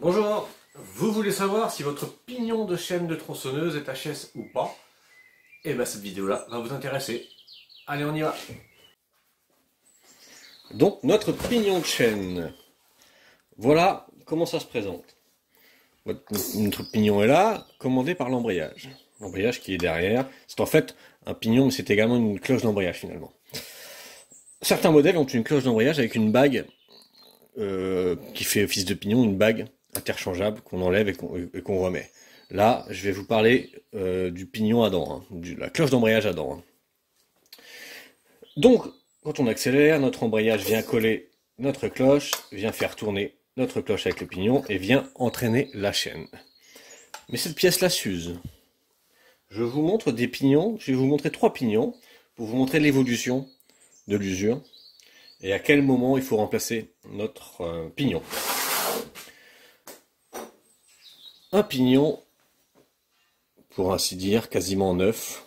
Bonjour, vous voulez savoir si votre pignon de chaîne de tronçonneuse est HS ou pas? Eh bien cette vidéo-là va vous intéresser. Allez, on y va Donc notre pignon de chaîne. Voilà comment ça se présente. Notre pignon est là, commandé par l'embrayage. L'embrayage qui est derrière. C'est en fait un pignon, mais c'est également une cloche d'embrayage finalement. Certains modèles ont une cloche d'embrayage avec une bague euh, qui fait office de pignon, une bague interchangeable qu'on enlève et qu'on remet. Là, je vais vous parler euh, du pignon à dents, hein, de la cloche d'embrayage à dents. Hein. Donc, quand on accélère, notre embrayage vient coller notre cloche, vient faire tourner notre cloche avec le pignon et vient entraîner la chaîne. Mais cette pièce-là s'use. Je vous montre des pignons, je vais vous montrer trois pignons pour vous montrer l'évolution de l'usure et à quel moment il faut remplacer notre euh, pignon. Un pignon, pour ainsi dire, quasiment neuf.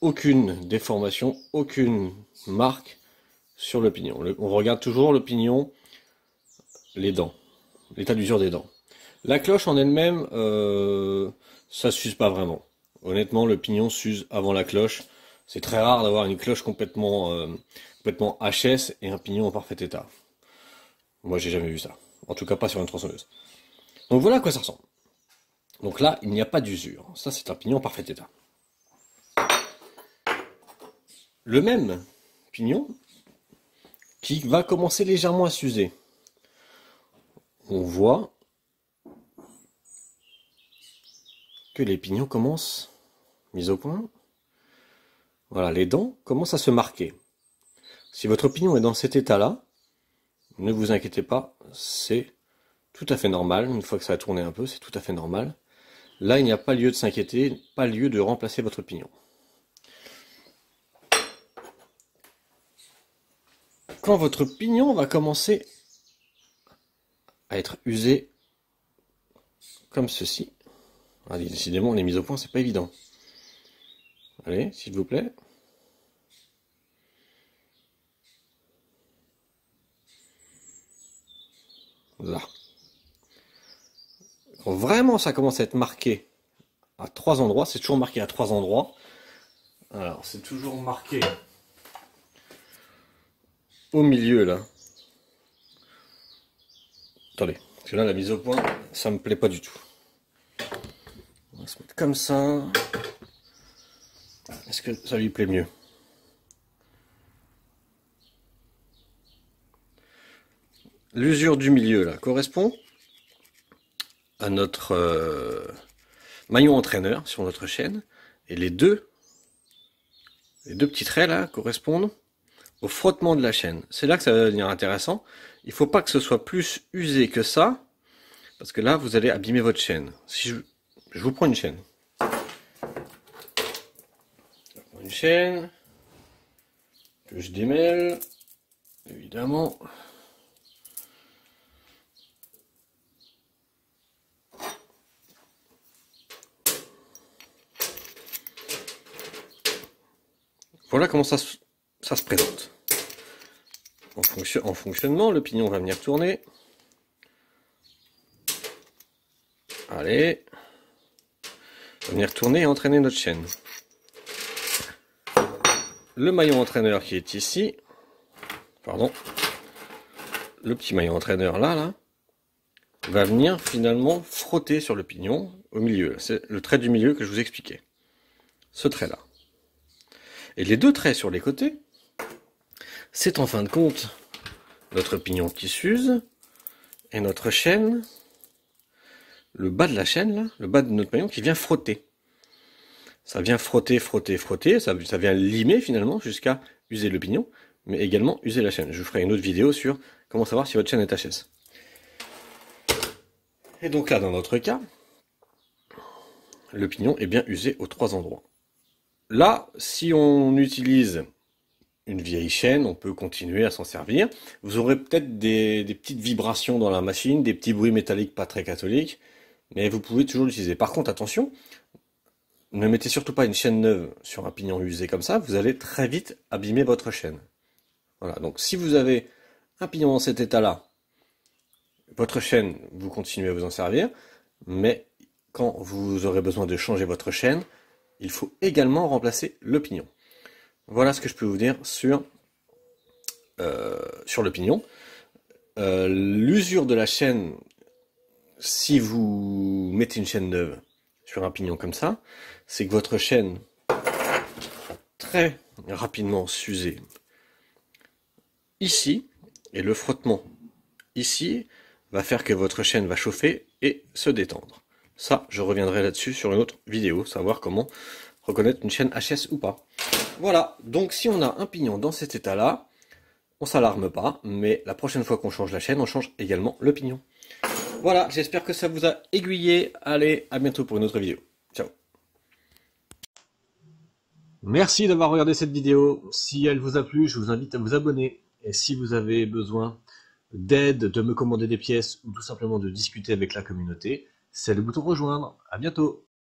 Aucune déformation, aucune marque sur le pignon. on regarde toujours le pignon, les dents, l'état d'usure des dents. La cloche en elle-même, euh, ça s'use pas vraiment. Honnêtement, le pignon s'use avant la cloche. C'est très rare d'avoir une cloche complètement, euh, complètement HS et un pignon en parfait état. Moi, j'ai jamais vu ça. En tout cas, pas sur une tronçonneuse. Donc voilà à quoi ça ressemble. Donc là, il n'y a pas d'usure. Ça, c'est un pignon en parfait état. Le même pignon qui va commencer légèrement à s'user. On voit que les pignons commencent, mis au point, voilà, les dents commencent à se marquer. Si votre pignon est dans cet état-là, ne vous inquiétez pas, c'est tout à fait normal. Une fois que ça a tourné un peu, c'est tout à fait normal. Là, il n'y a pas lieu de s'inquiéter, pas lieu de remplacer votre pignon. Quand votre pignon va commencer à être usé comme ceci, allez, décidément, les mises au point, c'est pas évident. Allez, s'il vous plaît. Là. Vraiment ça commence à être marqué à trois endroits, c'est toujours marqué à trois endroits. Alors, c'est toujours marqué au milieu là. Attendez, parce que là la mise au point, ça me plaît pas du tout. On va se mettre comme ça. Est-ce que ça lui plaît mieux? L'usure du milieu là correspond à notre euh, maillon entraîneur sur notre chaîne et les deux les deux petits traits là correspondent au frottement de la chaîne. C'est là que ça va devenir intéressant. Il faut pas que ce soit plus usé que ça parce que là vous allez abîmer votre chaîne. Si je, je vous prends une chaîne une chaîne que je démêle, évidemment. Voilà comment ça, se présente. En, fonction, en fonctionnement, le pignon va venir tourner. Allez. Va venir tourner et entraîner notre chaîne le maillon entraîneur qui est ici, pardon, le petit maillon entraîneur là, là, va venir finalement frotter sur le pignon au milieu. C'est le trait du milieu que je vous expliquais. Ce trait-là. Et les deux traits sur les côtés, c'est en fin de compte notre pignon qui s'use et notre chaîne, le bas de la chaîne, le bas de notre maillon qui vient frotter ça vient frotter, frotter, frotter, ça, ça vient limer finalement jusqu'à user le pignon, mais également user la chaîne. Je vous ferai une autre vidéo sur comment savoir si votre chaîne est HS. Et donc là, dans notre cas, le pignon est bien usé aux trois endroits. Là, si on utilise une vieille chaîne, on peut continuer à s'en servir. Vous aurez peut-être des, petites vibrations dans la machine, des petits bruits métalliques pas très catholiques, mais vous pouvez toujours l'utiliser. Par contre, attention, ne mettez surtout pas une chaîne neuve sur un pignon usé comme ça, vous allez très vite abîmer votre chaîne. Voilà, donc si vous avez un pignon dans cet état-là, votre chaîne, vous continuez à vous en servir, mais quand vous aurez besoin de changer votre chaîne, il faut également remplacer le pignon. Voilà ce que je peux vous dire sur, euh, sur le pignon. Euh, l'usure de la chaîne, si vous mettez une chaîne neuve sur un pignon comme ça, c'est que votre chaîne très rapidement s'user ici, et le frottement ici va faire que votre chaîne va chauffer et se détendre. Ça, je reviendrai là-dessus sur une autre vidéo, savoir comment reconnaître une chaîne HS ou pas. Voilà, donc si on a un pignon dans cet état-là, on s'alarme pas, mais la prochaine fois qu'on change la chaîne, on change également le pignon. Voilà, j'espère que ça vous a aiguillé. Allez, à bientôt pour une autre vidéo. Ciao Merci d'avoir regardé cette vidéo. Si elle vous a plu, je vous invite à vous abonner. Et si vous avez besoin d'aide, de me commander des pièces ou tout simplement de discuter avec la communauté, c'est le bouton rejoindre. À bientôt